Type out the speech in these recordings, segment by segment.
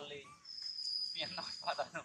ಅಲ್ಲಿ ಎನ್ನ ಪಾದನು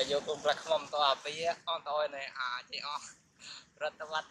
ត់ហើយនោះតែយកគុំប្រាក់ខ្មុំតអាពីអនតអីអាចេះអស់រដ្ឋវត្ត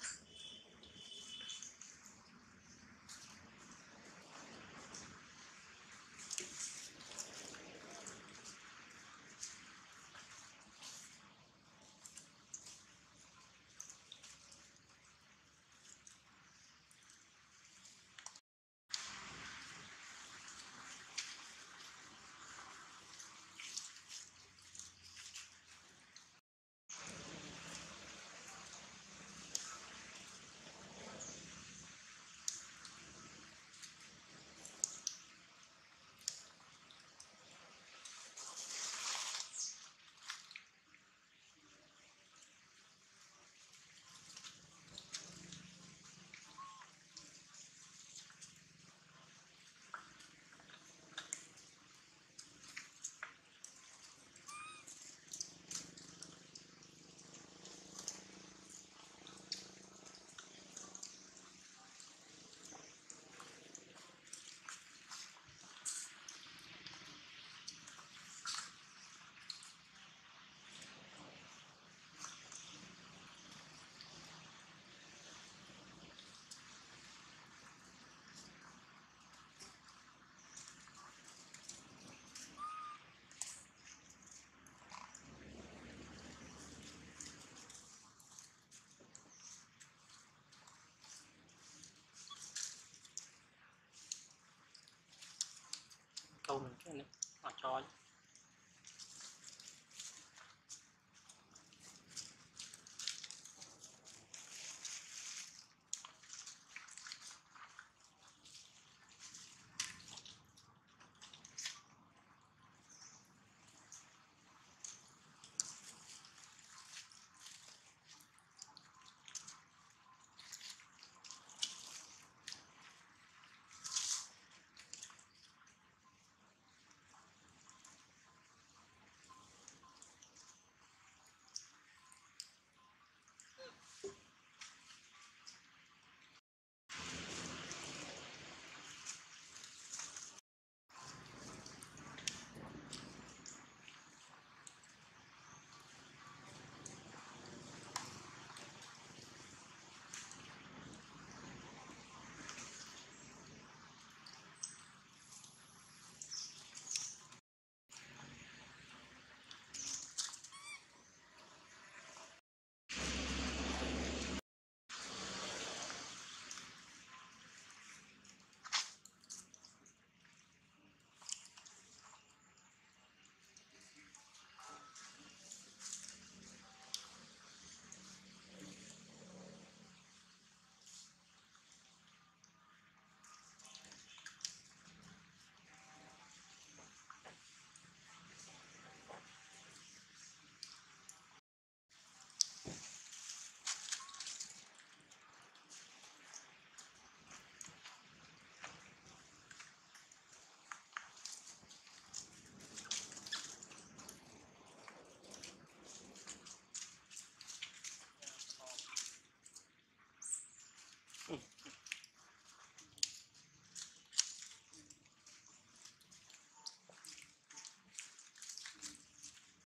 câu mình cái này họ cho